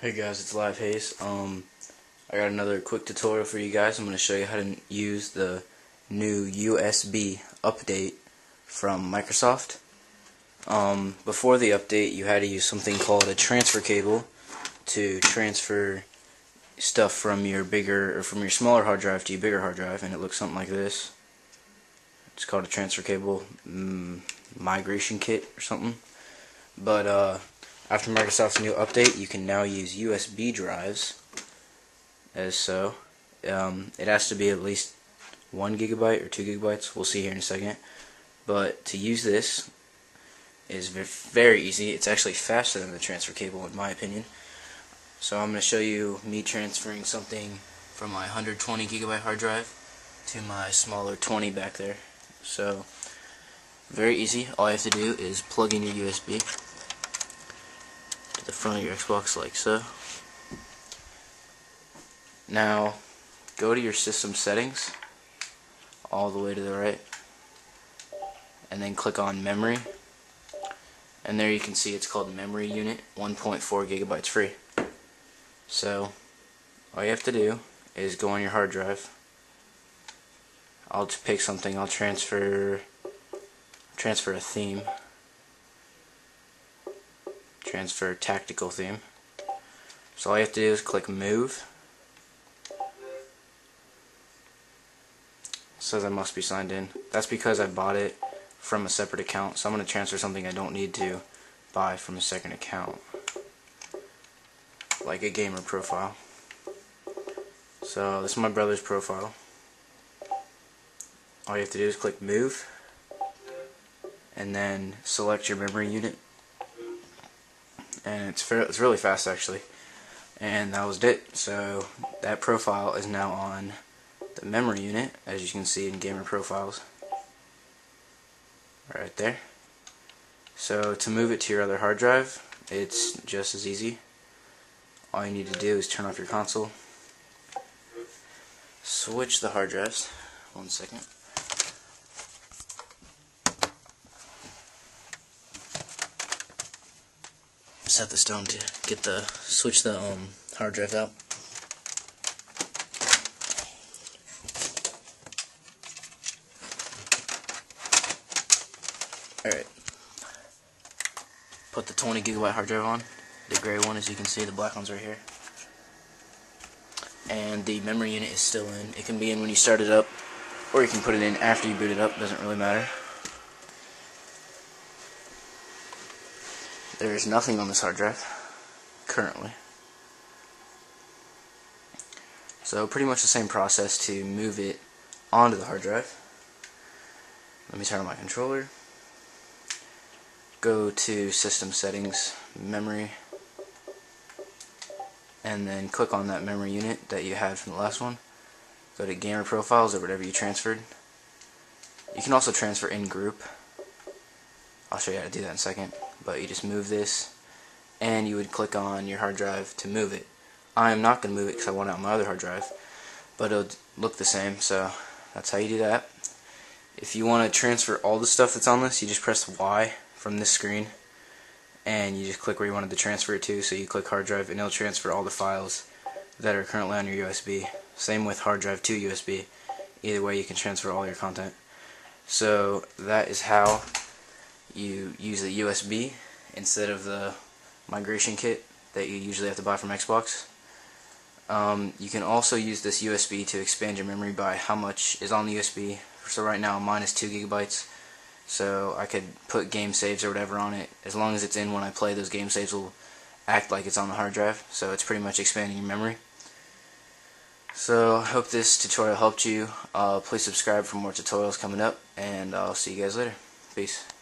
Hey guys, it's Live Haze. Um, I got another quick tutorial for you guys. I'm going to show you how to use the new USB update from Microsoft. Um, before the update, you had to use something called a transfer cable to transfer stuff from your bigger or from your smaller hard drive to your bigger hard drive, and it looks something like this. It's called a transfer cable mm, migration kit or something. But uh, after Microsoft's new update, you can now use USB drives as so. Um, it has to be at least 1 gigabyte or 2 gigabytes. We'll see here in a second. But to use this is very easy. It's actually faster than the transfer cable in my opinion. So I'm going to show you me transferring something from my 120 gigabyte hard drive to my smaller 20 back there. So very easy. All you have to do is plug in your USB front of your Xbox like so. Now, go to your system settings, all the way to the right, and then click on memory. And there you can see it's called memory unit, 1.4 gigabytes free. So, all you have to do is go on your hard drive. I'll pick something, I'll transfer transfer a theme transfer tactical theme. So all you have to do is click move. It says I must be signed in. That's because I bought it from a separate account. So I'm going to transfer something I don't need to buy from a second account. Like a gamer profile. So this is my brother's profile. All you have to do is click move and then select your memory unit and it's it's really fast actually. And that was it. So that profile is now on the memory unit as you can see in gamer profiles. Right there. So to move it to your other hard drive it's just as easy. All you need to do is turn off your console. Switch the hard drives. One second set the stone to get the switch the um, hard drive out. Alright. Put the 20 gigabyte hard drive on. The gray one, as you can see, the black one's right here. And the memory unit is still in. It can be in when you start it up, or you can put it in after you boot it up, doesn't really matter. There is nothing on this hard drive currently. So pretty much the same process to move it onto the hard drive. Let me turn on my controller. Go to System Settings, Memory, and then click on that memory unit that you had from the last one. Go to Gamer Profiles or whatever you transferred. You can also transfer in group. I'll show you how to do that in a second but you just move this and you would click on your hard drive to move it. I am not going to move it because I want it on my other hard drive but it'll look the same so that's how you do that. If you want to transfer all the stuff that's on this you just press Y from this screen and you just click where you wanted to transfer it to so you click hard drive and it'll transfer all the files that are currently on your USB. Same with hard drive to USB. Either way you can transfer all your content. So that is how you use the USB instead of the migration kit that you usually have to buy from Xbox. Um, you can also use this USB to expand your memory by how much is on the USB. So right now mine is 2 gigabytes. So I could put game saves or whatever on it. As long as it's in when I play, those game saves will act like it's on the hard drive. So it's pretty much expanding your memory. So I hope this tutorial helped you. Uh, please subscribe for more tutorials coming up. And I'll see you guys later. Peace.